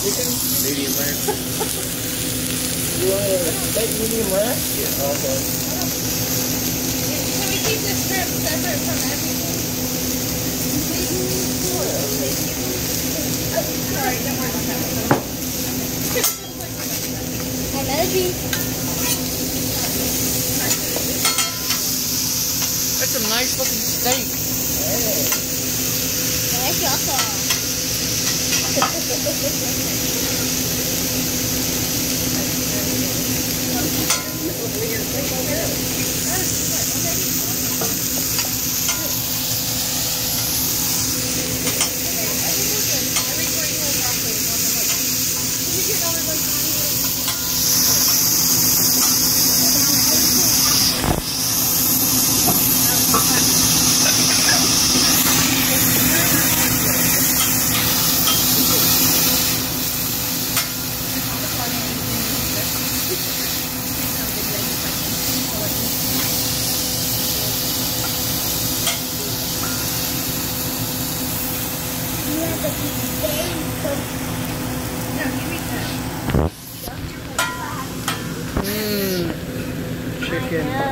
chicken? Medium rare. You want a steak medium rare? Yeah. Okay. Can we keep the shrimp separate from everything? Sorry, don't worry about that. Another piece. That's a nice looking steak. Hey. Nice also. You have to be very No, you eat that. Mmm. Chicken.